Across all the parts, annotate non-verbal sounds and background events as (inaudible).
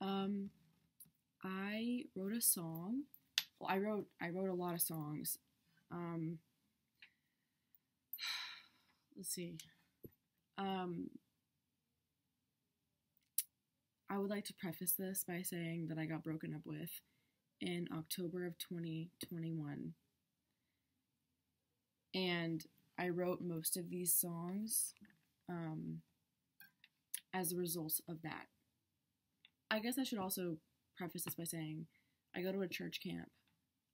Um, I wrote a song. Well, I wrote I wrote a lot of songs. Um, (sighs) let's see. Um, I would like to preface this by saying that I got broken up with in October of 2021. And I wrote most of these songs um, as a result of that. I guess I should also preface this by saying I go to a church camp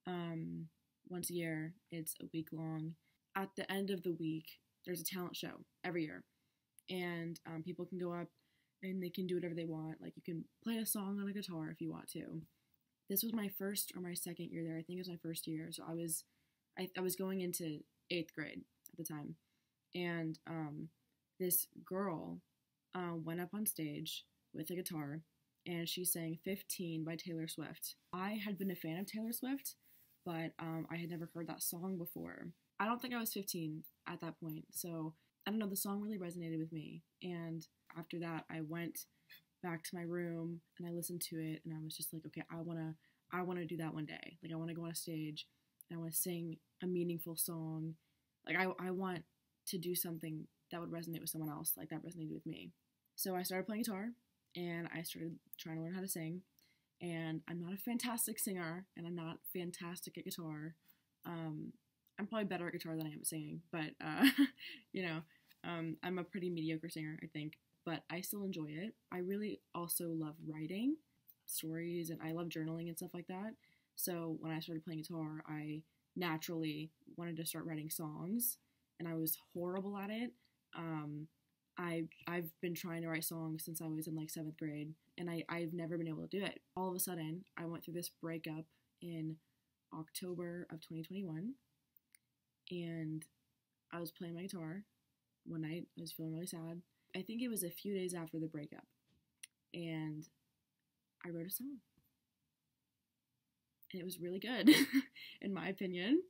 um, once a year. It's a week long. At the end of the week, there's a talent show every year, and um, people can go up and they can do whatever they want. Like you can play a song on a guitar if you want to. This was my first or my second year there. I think it was my first year. So I was, I, I was going into eighth grade at the time, and um, this girl uh, went up on stage with a guitar and she sang 15 by Taylor Swift. I had been a fan of Taylor Swift, but um, I had never heard that song before. I don't think I was 15 at that point, so I don't know, the song really resonated with me. And after that, I went back to my room and I listened to it and I was just like, okay, I wanna I wanna do that one day. Like I wanna go on a stage and I wanna sing a meaningful song. Like I, I want to do something that would resonate with someone else, like that resonated with me. So I started playing guitar and I started trying to learn how to sing. And I'm not a fantastic singer, and I'm not fantastic at guitar. Um, I'm probably better at guitar than I am at singing, but uh, (laughs) you know, um, I'm a pretty mediocre singer, I think. But I still enjoy it. I really also love writing stories, and I love journaling and stuff like that. So when I started playing guitar, I naturally wanted to start writing songs, and I was horrible at it. Um, I I've been trying to write songs since I was in like seventh grade, and I I've never been able to do it. All of a sudden, I went through this breakup in October of 2021, and I was playing my guitar one night. I was feeling really sad. I think it was a few days after the breakup, and I wrote a song, and it was really good, (laughs) in my opinion.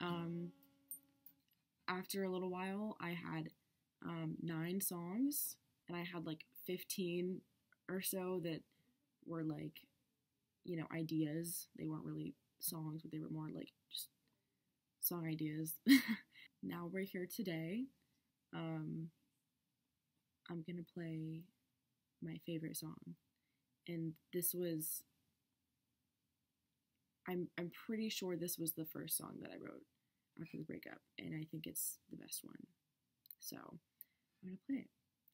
Um, after a little while, I had um, nine songs, and I had like 15 or so that were like, you know, ideas. They weren't really songs, but they were more like just song ideas. (laughs) now we're here today. Um, I'm gonna play my favorite song, and this was. I'm I'm pretty sure this was the first song that I wrote after the breakup, and I think it's the best one. So I'm gonna play it,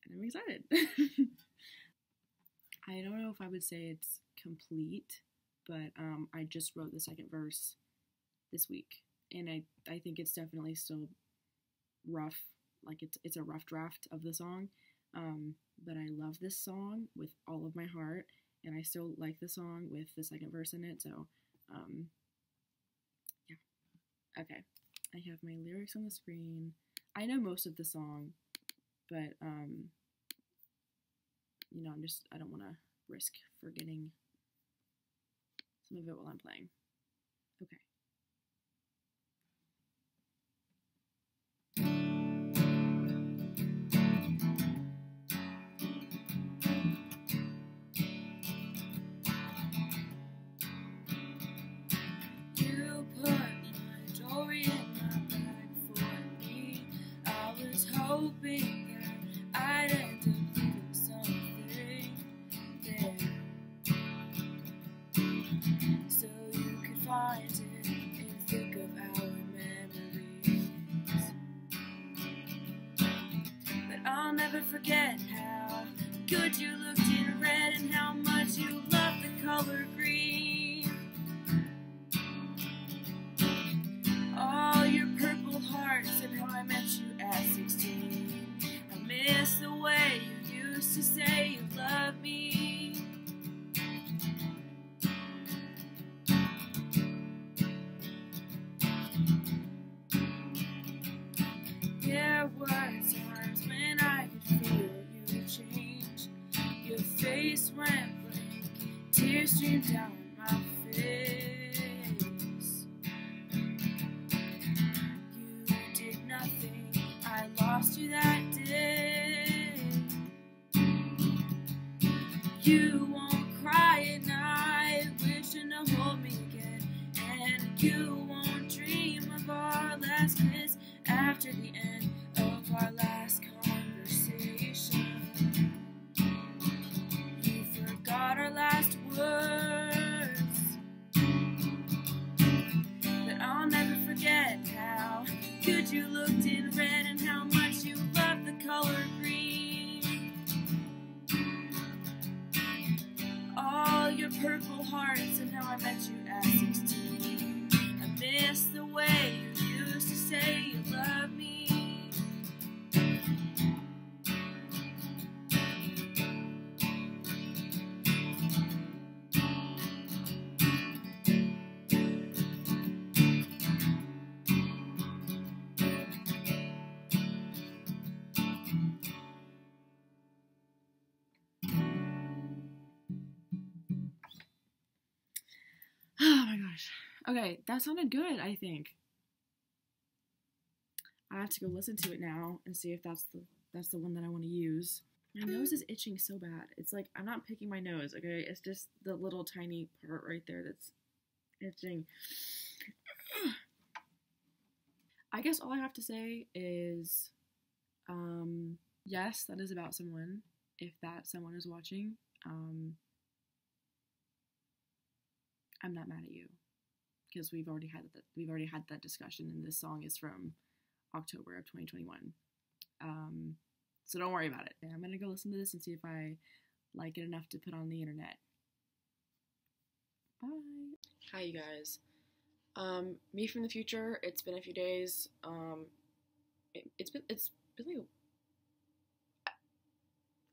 and I'm excited. (laughs) I don't know if I would say it's complete, but um, I just wrote the second verse this week, and I I think it's definitely still rough. Like it's it's a rough draft of the song, um, but I love this song with all of my heart, and I still like the song with the second verse in it. So, um, yeah, okay. I have my lyrics on the screen. I know most of the song, but um, you know, I'm just I don't want to risk forgetting some of it while I'm playing. Okay. Loved lost you that day. You won't cry at night, wishing to hold me again. And you won't dream of our last kiss after the end of our last conversation. You forgot our last words but I'll never forget. How could you looked in red? Purple hearts and how I met you Okay, that sounded good, I think. I have to go listen to it now and see if that's the that's the one that I want to use. My nose is itching so bad. It's like I'm not picking my nose, okay? It's just the little tiny part right there that's itching. I guess all I have to say is um yes, that is about someone if that someone is watching. Um I'm not mad at you because we've already had that we've already had that discussion and this song is from October of 2021. Um, so don't worry about it. I'm gonna go listen to this and see if I like it enough to put on the internet. Bye. Hi, you guys. Um, me from the future. It's been a few days. Um, it, it's been it's really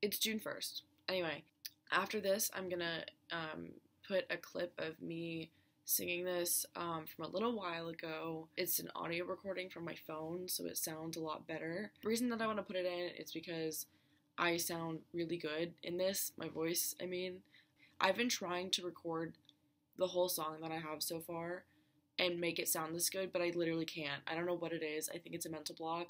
it's June 1st. Anyway, after this, I'm gonna um, put a clip of me singing this um, from a little while ago. It's an audio recording from my phone, so it sounds a lot better. The reason that I want to put it in is because I sound really good in this, my voice, I mean. I've been trying to record the whole song that I have so far and make it sound this good, but I literally can't. I don't know what it is. I think it's a mental block.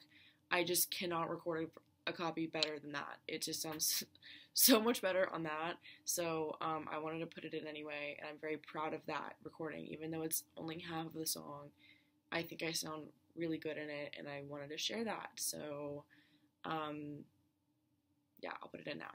I just cannot record a copy better than that. It just sounds (laughs) so much better on that. So um, I wanted to put it in anyway, and I'm very proud of that recording, even though it's only half of the song. I think I sound really good in it, and I wanted to share that. So, um, yeah, I'll put it in now.